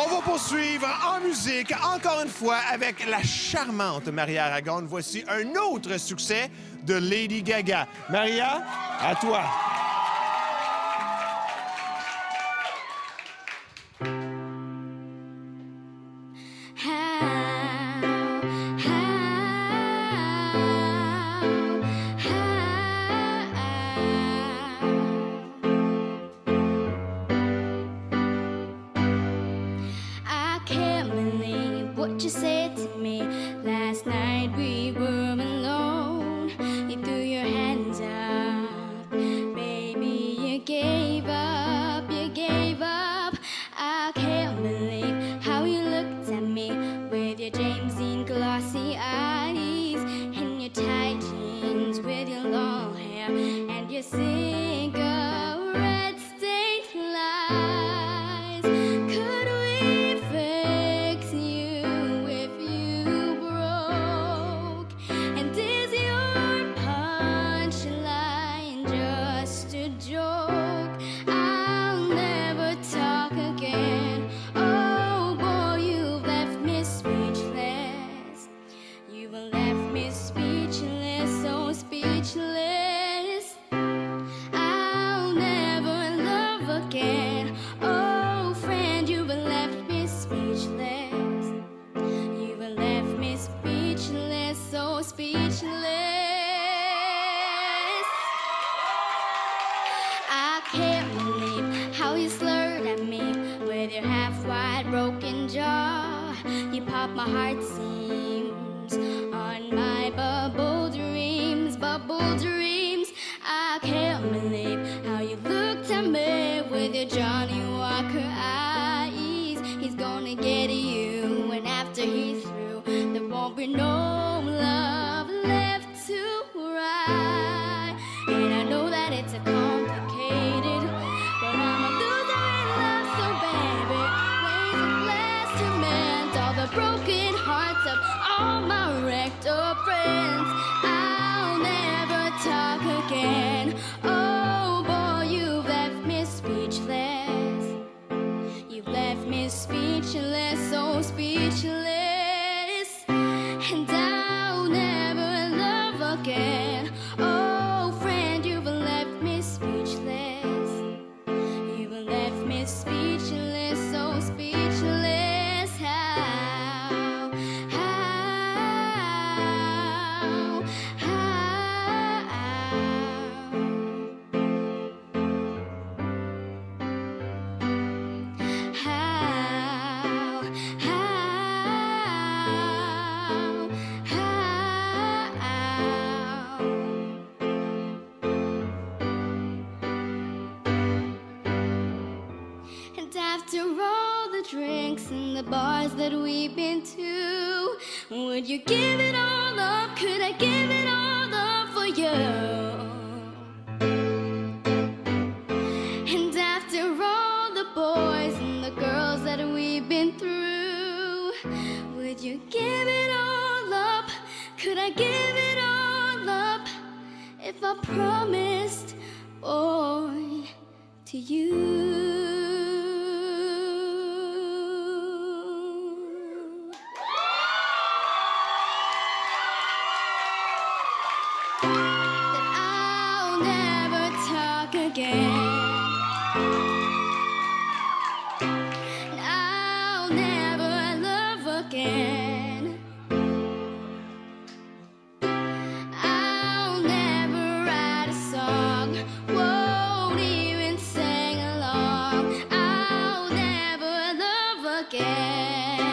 On va poursuivre en musique, encore une fois, avec la charmante Maria Aragon. Voici un autre succès de Lady Gaga. Maria, à toi. What you said to me last night. We were at me with your half wide broken jaw. You pop my heart seams on my bubble dreams, bubble dreams. I can't believe how you looked at me with your Johnny Walker eyes. He's gonna get you, and after he's through, there won't be no broken hearts of all my wrecked up friends. I'll And after all the drinks and the bars that we've been to, would you give it all up? Could I give it all up for you? And after all the boys and the girls that we've been through, would you give it all up? Could I give it all up if I promised, boy, to you? Again.